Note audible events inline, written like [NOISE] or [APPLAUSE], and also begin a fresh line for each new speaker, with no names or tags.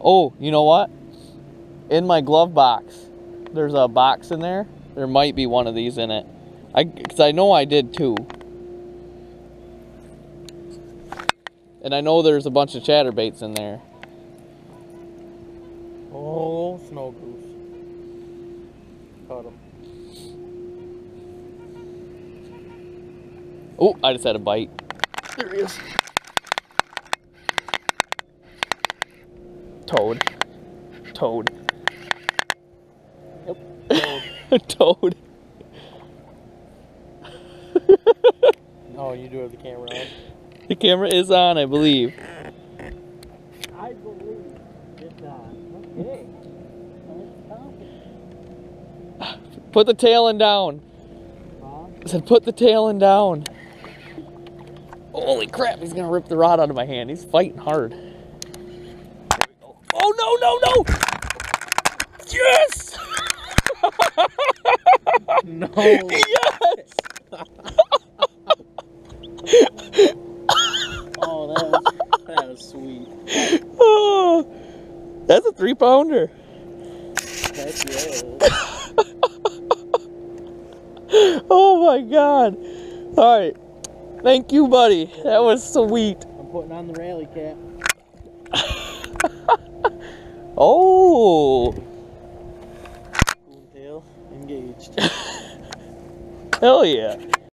oh, you know what? In my glove box, there's a box in there. There might be one of these in it. I, cause I know I did too. And I know there's a bunch of chatterbaits in there.
Oh, snow goose. Caught him.
Oh, I just had a bite. There he is. Toad. Toad.
Yep. [LAUGHS]
Toad.
Oh, you do have the camera on.
The camera is on, I believe.
I believe it's on. Okay.
Put the Talon down.
Huh?
I said, put the Talon down. Holy crap, he's gonna rip the rod out of my hand. He's fighting hard. Oh, no, no, no! Yes!
No. [LAUGHS]
yes!
Oh, that was, that was sweet.
Oh, [SIGHS] that's a three pounder.
Heck yeah. [LAUGHS]
Oh my god. All right. Thank you, buddy. That was sweet.
I'm putting on the rally cap. [LAUGHS]
Oh,
tail engaged. [LAUGHS]
hell yeah.